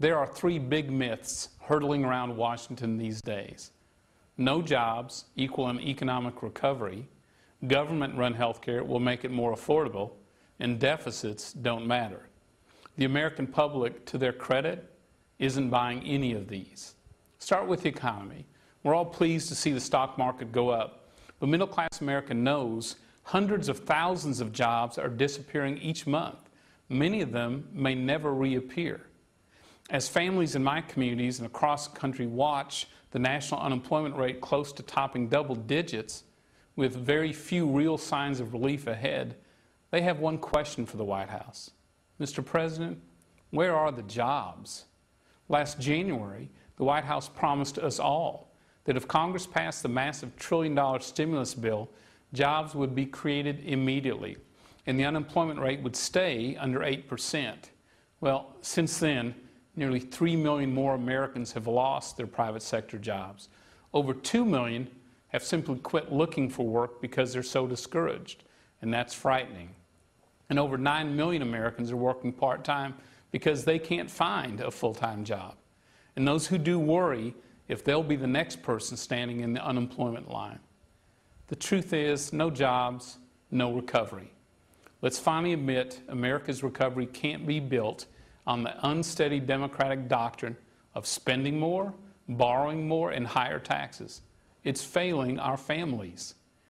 There are three big myths hurtling around Washington these days. No jobs equal an economic recovery, government run health care will make it more affordable, and deficits don't matter. The American public, to their credit, isn't buying any of these. Start with the economy. We're all pleased to see the stock market go up, but middle class America knows hundreds of thousands of jobs are disappearing each month. Many of them may never reappear. As families in my communities and across the country watch the national unemployment rate close to topping double digits, with very few real signs of relief ahead, they have one question for the White House. Mr. President, where are the jobs? Last January, the White House promised us all that if Congress passed the massive trillion dollar stimulus bill, jobs would be created immediately and the unemployment rate would stay under 8%. Well, since then, nearly 3 million more Americans have lost their private sector jobs. Over 2 million have simply quit looking for work because they're so discouraged, and that's frightening. And over 9 million Americans are working part time because they can't find a full time job. And those who do worry if they'll be the next person standing in the unemployment line. The truth is, no jobs, no recovery. Let's finally admit America's recovery can't be built on the unsteady democratic doctrine of spending more, borrowing more, and higher taxes. It's failing our families.